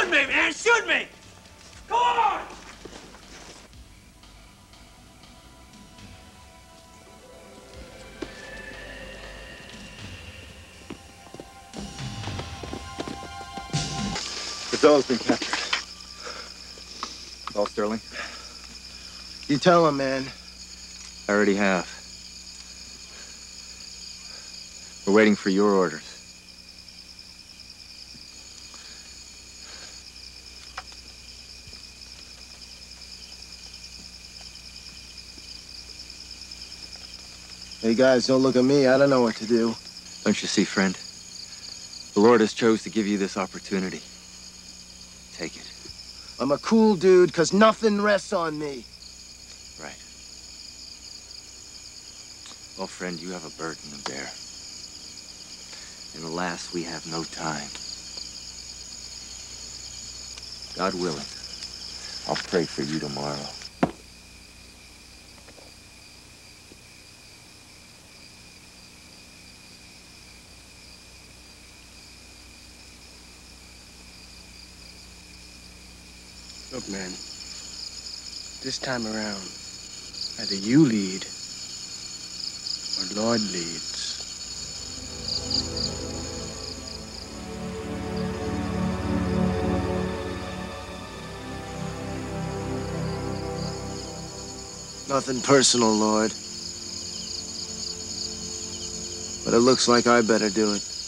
Shoot me, man! Shoot me! Go on! The fellow's been captured. All Sterling? You tell him, man. I already have. We're waiting for your orders. Hey, guys, don't look at me. I don't know what to do. Don't you see, friend? The Lord has chose to give you this opportunity. Take it. I'm a cool dude, because nothing rests on me. Right. Well, friend, you have a burden to bear. And alas, we have no time. God willing, I'll pray for you tomorrow. Look, man. This time around, either you lead or Lord leads. Nothing personal, Lord. But it looks like I better do it.